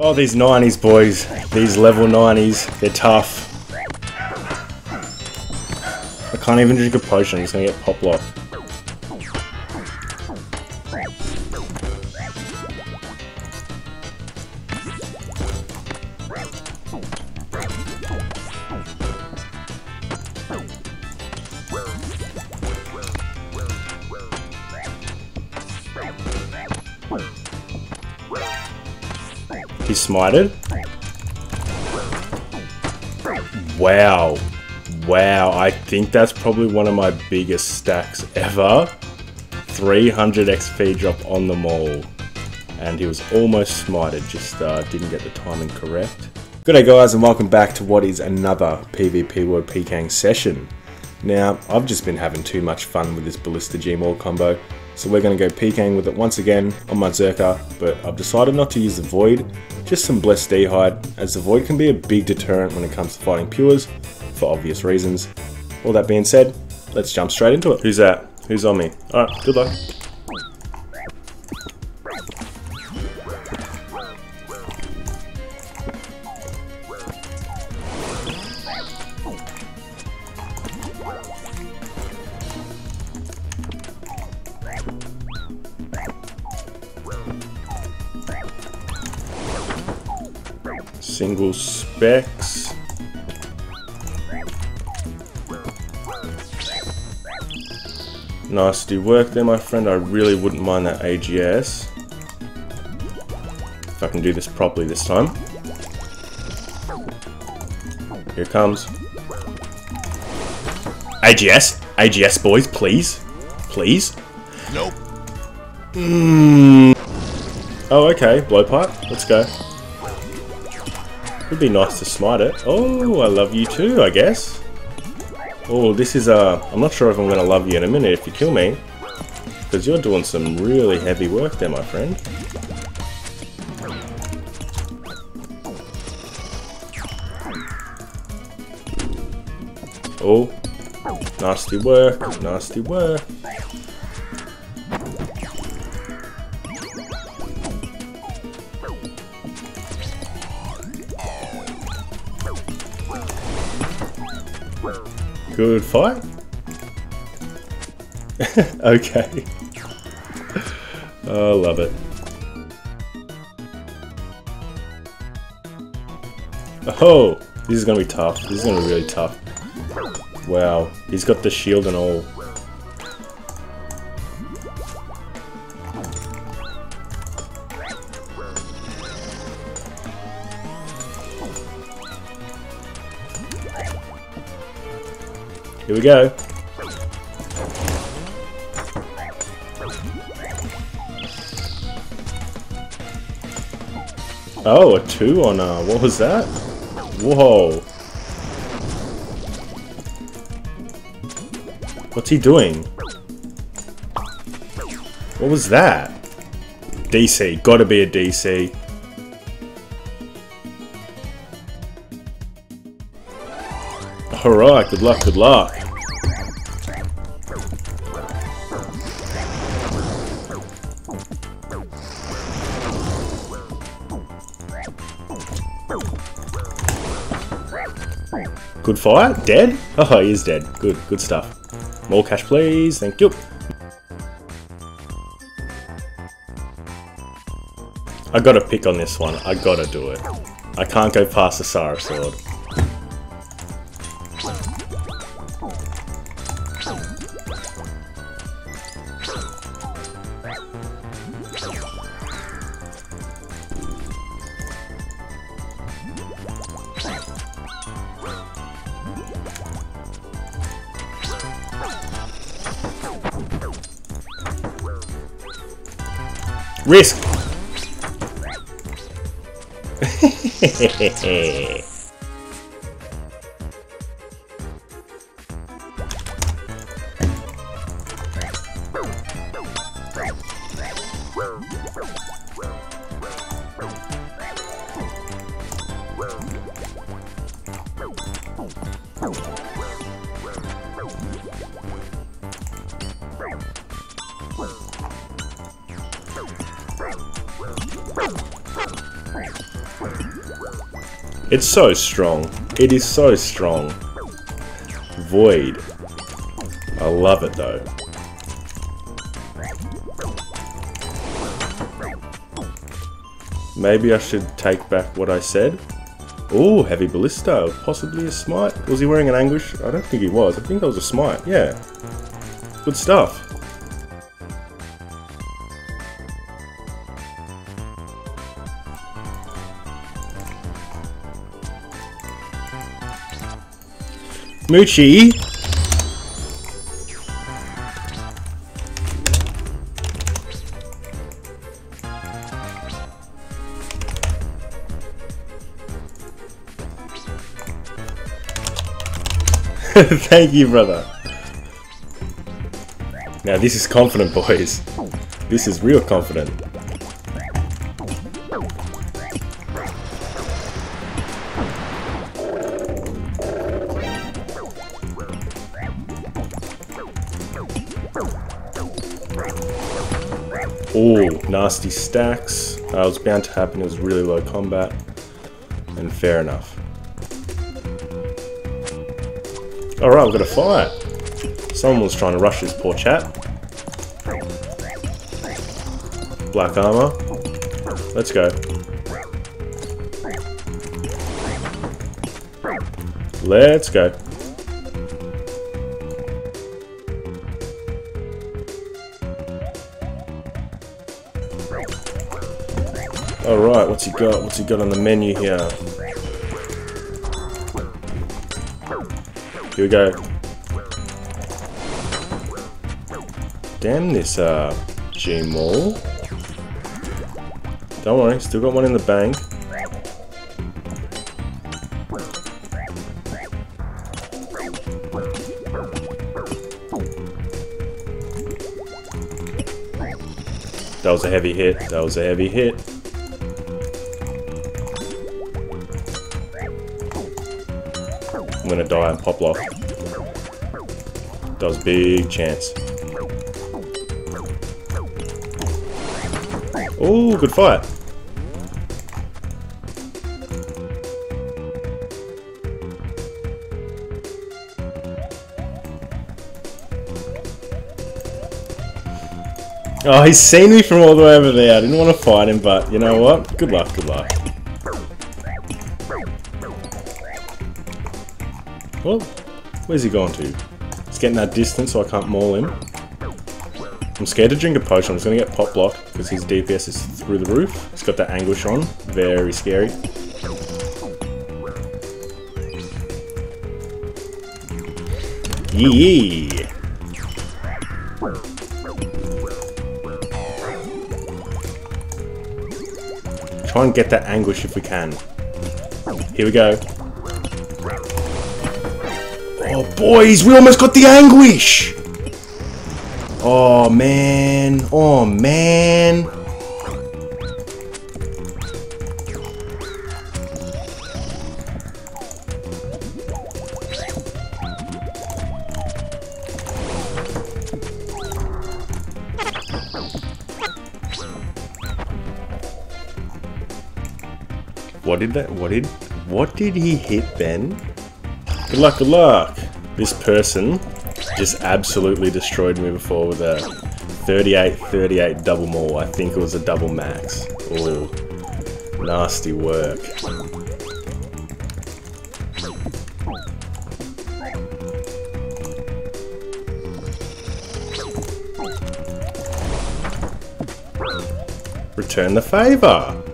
Oh, these 90s boys. These level 90s. They're tough. I can't even drink a potion. I'm just gonna get pop lock. Smited. Wow. Wow, I think that's probably one of my biggest stacks ever. 300 XP drop on the maul. And he was almost smited, just uh, didn't get the timing correct. Good day guys and welcome back to what is another PvP World PKing session. Now, I've just been having too much fun with this Ballista G-Maul combo, so we're going to go PKing with it once again on my Zerker, but I've decided not to use the Void, just some Blessed D-Hide, as the Void can be a big deterrent when it comes to fighting Pures, for obvious reasons. All that being said, let's jump straight into it. Who's that? Who's on me? Alright, good luck. Single specs. Nasty work there, my friend. I really wouldn't mind that AGS. If I can do this properly this time. Here it comes. AGS! AGS, boys, please. Please. Nope. Mm. Oh, okay. Blowpipe. Let's go. Would be nice to smite it. Oh, I love you too, I guess. Oh, this is uh I'm not sure if I'm gonna love you in a minute if you kill me. Because you're doing some really heavy work there, my friend. Oh, nasty work, nasty work. Good fight. okay. Oh, love it. Oh, this is gonna be tough. This is gonna be really tough. Wow, he's got the shield and all. Here we go. Oh, a two on uh, what was that? Whoa. What's he doing? What was that? DC, gotta be a DC. Alright, good luck, good luck. Good fire? Dead? Oh, he is dead. Good, good stuff. More cash, please. Thank you. I gotta pick on this one. I gotta do it. I can't go past the Sara Sword. Risk! It's so strong. It is so strong. Void. I love it though. Maybe I should take back what I said. Oh, heavy ballista, possibly a smite. Was he wearing an anguish? I don't think he was. I think that was a smite. Yeah. Good stuff. Moochie! Thank you, brother. Now this is confident, boys. This is real confident. Oh, nasty stacks. Uh, it was bound to happen, it was really low combat. And fair enough. Alright, we've got a fight. Someone was trying to rush this poor chap. Black armor. Let's go. Let's go. What's he got? What's he got on the menu here? Here we go. Damn this, uh, G-Maul. Don't worry, still got one in the bank. That was a heavy hit. That was a heavy hit. I'm gonna die and pop lock. That was big chance. Oh, good fight. Oh, he's seen me from all the way over there. I didn't want to fight him, but you know what? Good luck, good luck. Well, where's he going to? He's getting that distance so I can't maul him. I'm scared to drink a potion. I'm just going to get pop blocked because his DPS is through the roof. He's got that anguish on. Very scary. Yee! Try and get that anguish if we can. Here we go. Oh, boys, we almost got the anguish! Oh, man. Oh, man. What did that, what did, what did he hit then? Good luck, good luck. This person just absolutely destroyed me before with a 38-38 double maul. I think it was a double max. Ooh, nasty work. Return the favour.